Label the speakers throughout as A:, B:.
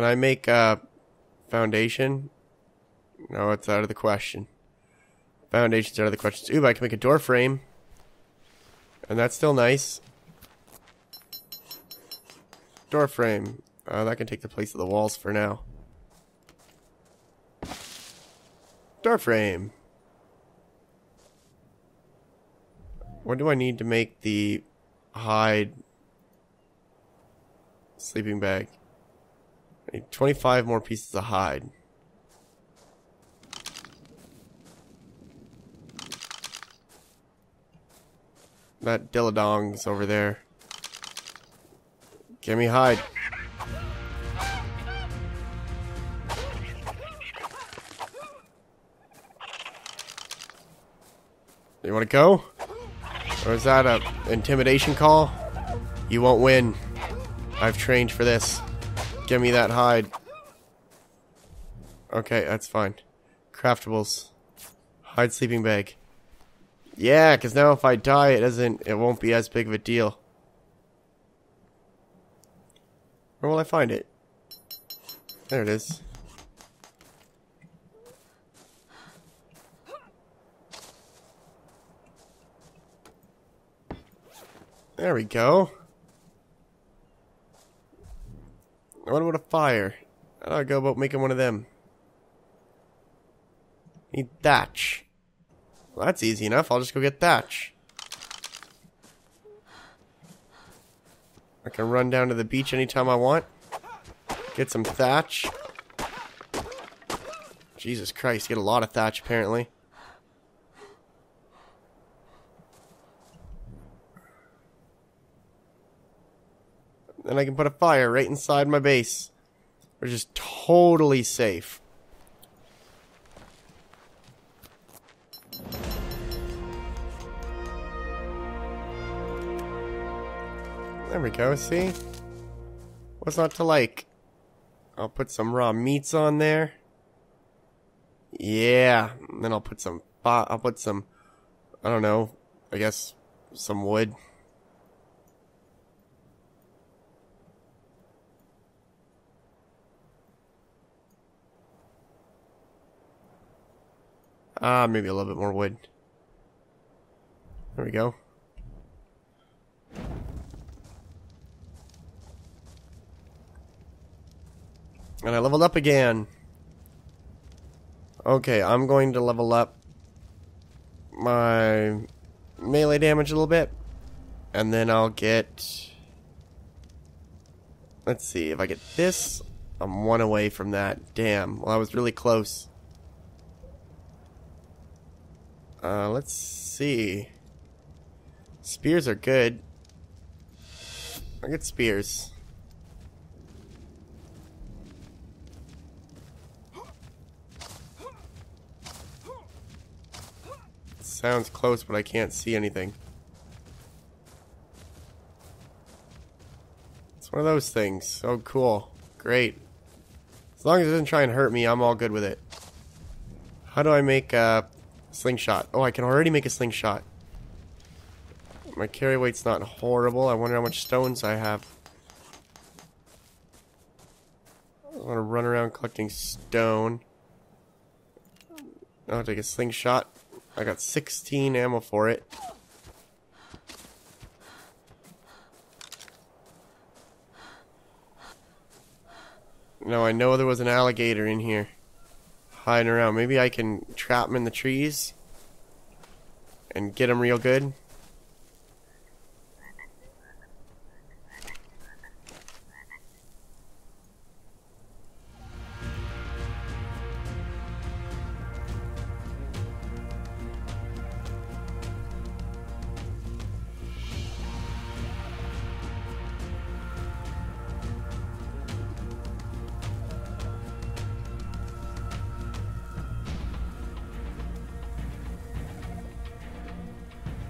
A: Can I make a foundation? No, it's out of the question. Foundation's out of the question. Ooh, I can make a door frame. And that's still nice. Door frame. Uh, that can take the place of the walls for now. Door frame. What do I need to make the hide sleeping bag? Need 25 more pieces of hide. That dilladong's over there. Give me hide. You want to go? Or is that a intimidation call? You won't win. I've trained for this. Give me that hide. Okay, that's fine. Craftables. Hide sleeping bag. Yeah, because now if I die, it doesn't. It won't be as big of a deal. Where will I find it? There it is. There we go. What about a fire? How do I go about making one of them? Need thatch. Well, that's easy enough. I'll just go get thatch. I can run down to the beach anytime I want. Get some thatch. Jesus Christ, get a lot of thatch apparently. Then I can put a fire right inside my base. We're just totally safe. There we go, see? What's not to like? I'll put some raw meats on there. Yeah, and then I'll put some, I'll put some, I don't know, I guess some wood. Uh, maybe a little bit more wood. There we go. And I leveled up again. Okay, I'm going to level up my melee damage a little bit. And then I'll get... Let's see, if I get this, I'm one away from that. Damn, well I was really close. Uh, let's see. Spears are good. I get spears. sounds close, but I can't see anything. It's one of those things. Oh, cool. Great. As long as it doesn't try and hurt me, I'm all good with it. How do I make a slingshot? Oh, I can already make a slingshot. My carry weight's not horrible. I wonder how much stones I have. I want to run around collecting stone. I'll take a slingshot. I got 16 ammo for it. No, I know there was an alligator in here. Hiding around. Maybe I can trap them in the trees. And get them real good.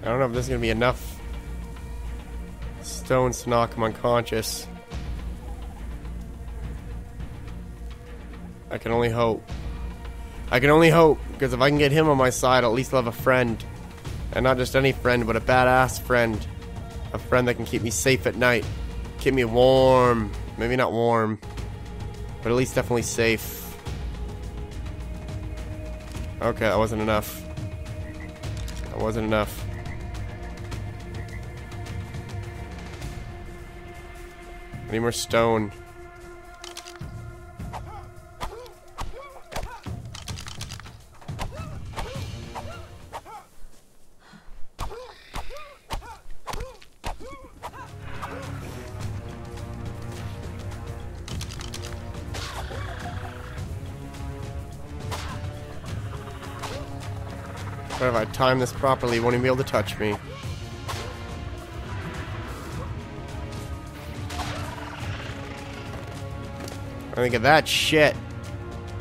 A: I don't know if this is going to be enough stones to knock him unconscious. I can only hope. I can only hope, because if I can get him on my side, I'll at least have a friend. And not just any friend, but a badass friend. A friend that can keep me safe at night. Keep me warm. Maybe not warm. But at least definitely safe. Okay, that wasn't enough. That wasn't enough. I need more stone. But if I time this properly, won't even be able to touch me. I think of that shit.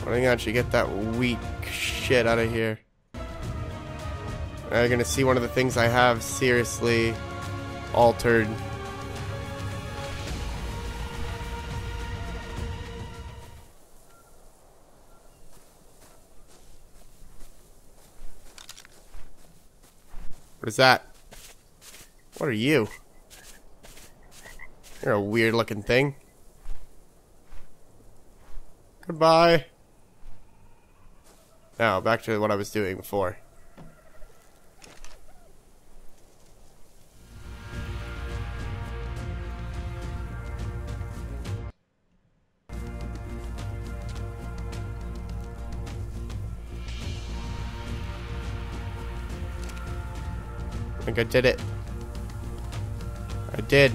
A: I think I should get that weak shit out of here. Now you're gonna see one of the things I have seriously altered. What is that? What are you? You're a weird looking thing. Goodbye. Now, back to what I was doing before. I think I did it. I did.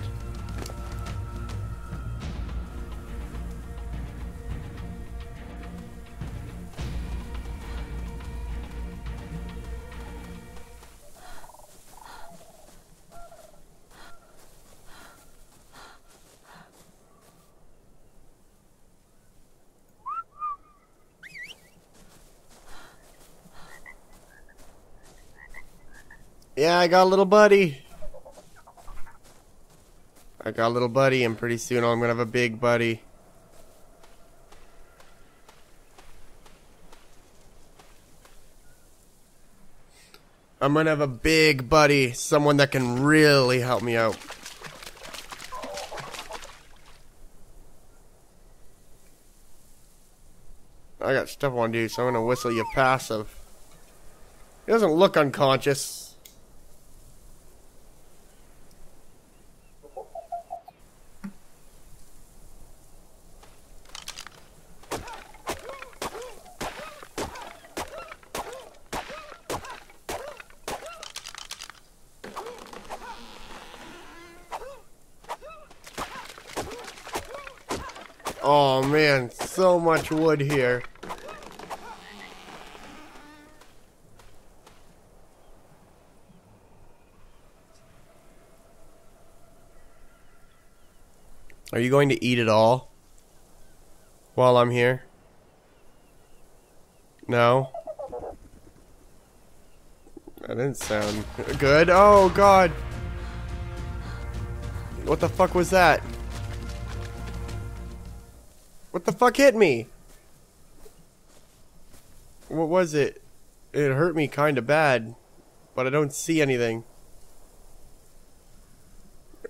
A: Yeah, I got a little buddy. I got a little buddy, and pretty soon I'm gonna have a big buddy. I'm gonna have a big buddy, someone that can really help me out. I got stuff I want to do, so I'm gonna whistle you passive. He doesn't look unconscious. Oh man, so much wood here. Are you going to eat it all? While I'm here? No? That didn't sound good. Oh god! What the fuck was that? What the fuck hit me? What was it? It hurt me kinda bad. But I don't see anything.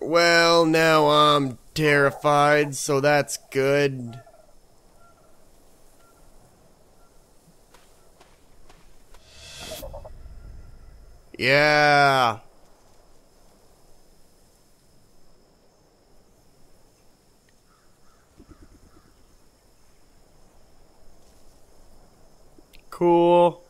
A: Well, now I'm terrified, so that's good. Yeah. Cool.